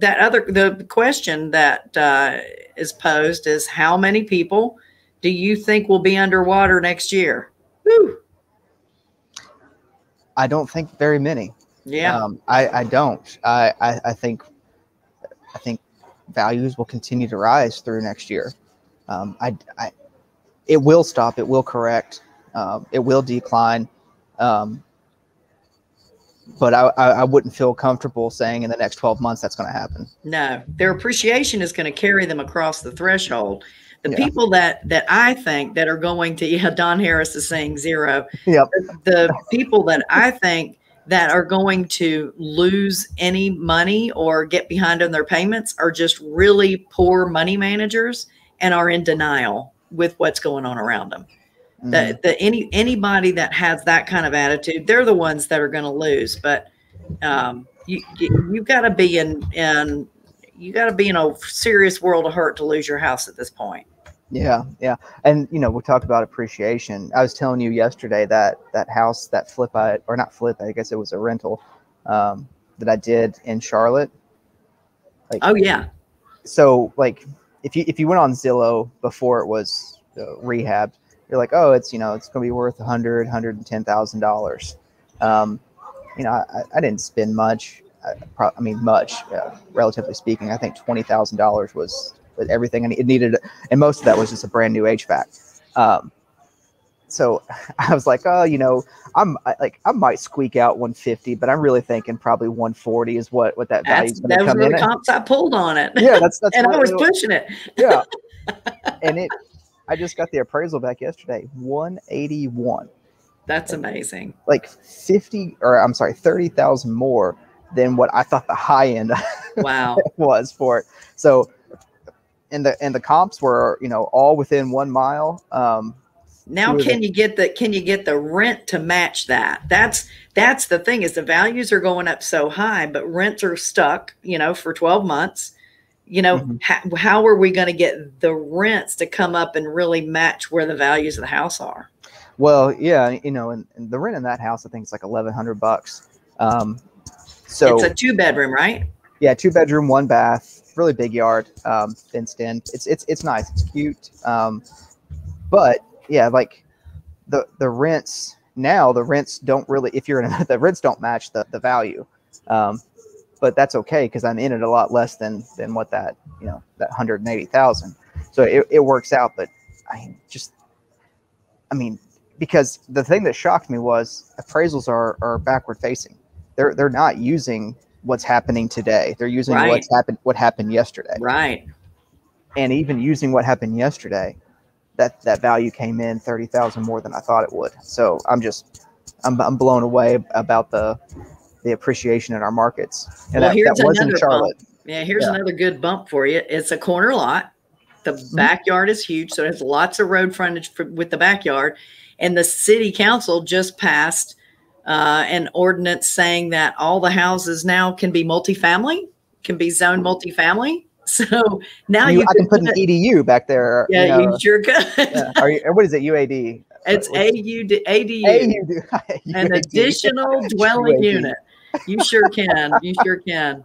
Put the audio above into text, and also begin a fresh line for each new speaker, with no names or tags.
that other the question that uh, is posed is how many people do you think will be underwater next year? Woo.
I don't think very many.
Yeah.
Um, I, I don't. I, I, I think I think values will continue to rise through next year. Um, I, I, it will stop. It will correct. Um, it will decline. Um, but I, I, wouldn't feel comfortable saying in the next 12 months that's going to happen.
No, their appreciation is going to carry them across the threshold. The
Yeah.
people that that I think that are going to yeah, Don Harris is saying zero.
Yep.
The people that I think that are going to lose any money or get behind on their payments are just really poor money managers and are in denial with what's going on around them.
Mhm.
The, the any anybody that has that kind of attitude, they're the ones that are going to lose. But um, you you, you got to be in in you got to be in a serious world of hurt to lose your house at this point.
Yeah, yeah, and you know we talked about appreciation. I was telling you yesterday that that house, that flip, I or not flip, I guess it was a rental um, that I did in Charlotte. Like,
Oh yeah,
so like if you if you went on Zillow before it was uh, rehabbed, you're like, oh, it's you know it's going to be worth a hundred, hundred and ten thousand dollars. Um, you know, I, I didn't spend much. I, pro- I mean, much, uh, relatively speaking. I think twenty thousand dollars was was everything need- it needed, and most of that was just a brand new HVAC. Um, so I was like, oh, you know, I'm I, like I might squeak out 150, but I'm really thinking probably 140 is what what that value is going to come in.
the
at.
comps I pulled on it.
Yeah, that's that's
and I was
it-
pushing it.
yeah. and it, I just got the appraisal back yesterday. 181,
That's amazing.
like 50, or I'm sorry, 30,000 more than what I thought the high end
Wow.
was for it. So, and the and the comps were, you know, all within one mile. Um,
Now can you get the can you get the rent to match that? That's that's the thing is the values are going up so high, but rents are stuck, you know, for 12 months. You know,
Mhm.
how, how are we going to get the rents to come up and really match where the values of the house are?
well, yeah, you know, and, and the rent in that house, I think, it's like 1,100 bucks. Um, so
it's a two bedroom, right?
yeah, two bedroom, one bath, really big yard, um, fenced in. It's it's it's nice. It's cute. Um, but yeah, like the the rents now, the rents don't really. If you're in a, the rents don't match the the value. Um, but that's okay because I'm in it a lot less than than what that you know that hundred and eighty thousand. So it, it works out. But I just, I mean, because the thing that shocked me was appraisals are are backward facing. They're they're not using what's happening today. They're using
Right.
what's happened what happened yesterday.
Right.
And even using what happened yesterday, that that value came in thirty thousand more than I thought it would. So I'm just I'm I'm blown away about the the appreciation in our markets. And
Well,
that,
here's
that was in
another
Charlotte.
Yeah, here's
Yeah.
another good bump for you. It's a corner lot. The backyard is huge, so it has lots of road frontage for, with the backyard. And the city council just passed uh, an ordinance saying that all the houses now can be multifamily, can be zoned multifamily. So now
You,
you,
I can put an EDU back there. you
yeah,
know,
you sure could.
yeah. Are you, what is it? UAD.
It's AUD, ADU,
AUD.
an additional dwelling unit. You sure can. You sure can.